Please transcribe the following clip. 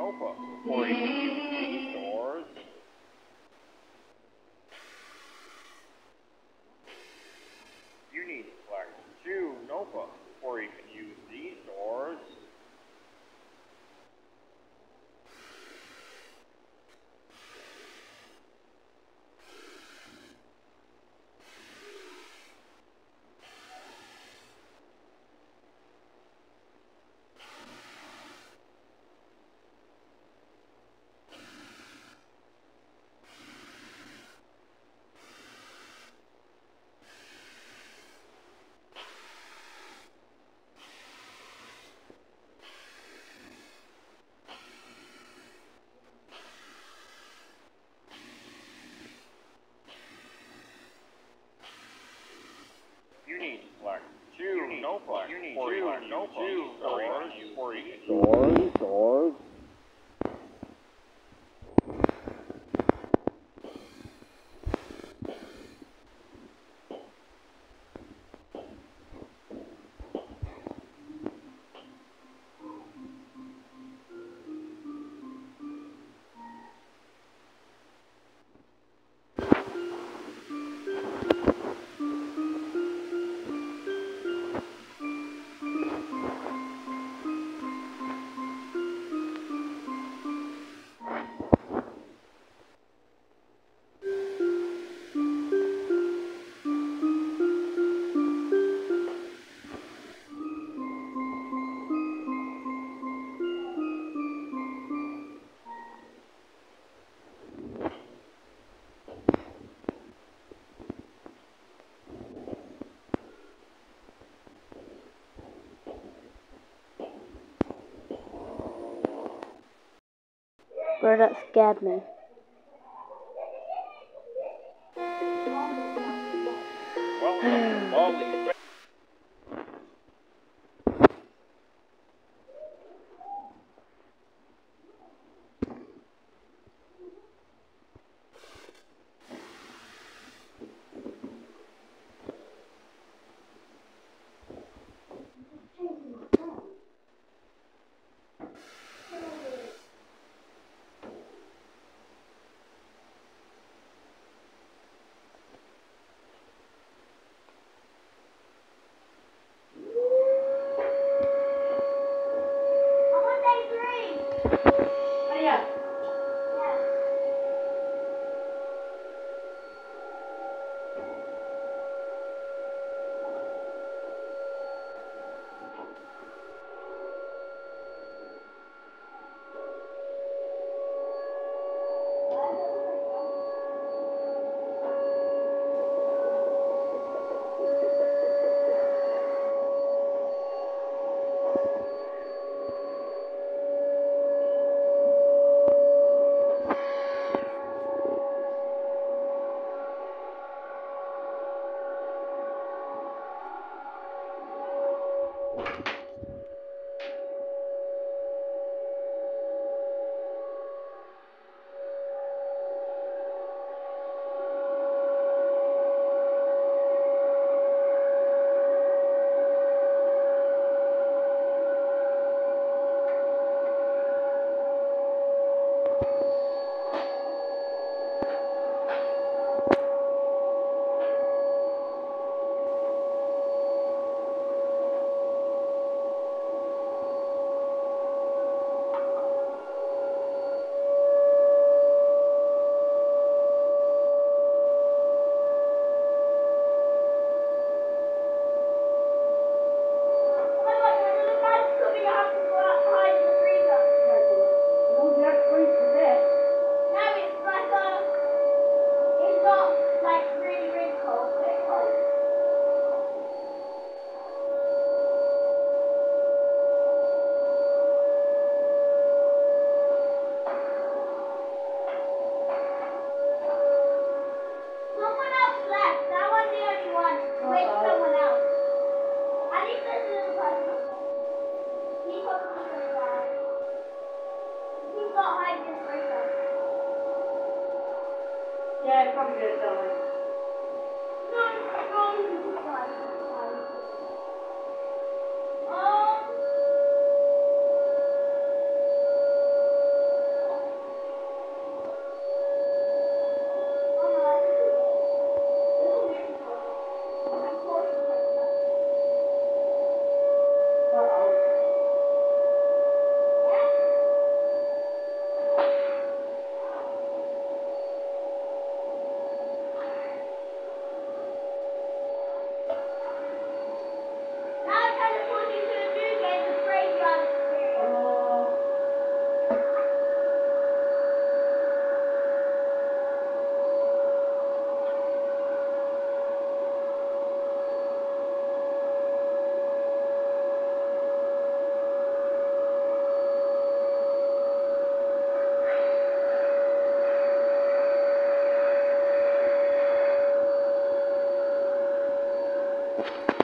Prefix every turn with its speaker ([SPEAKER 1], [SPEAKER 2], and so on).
[SPEAKER 1] Nova, or no flag. You need two. No flag. Four.
[SPEAKER 2] Burdock scared me. Bye.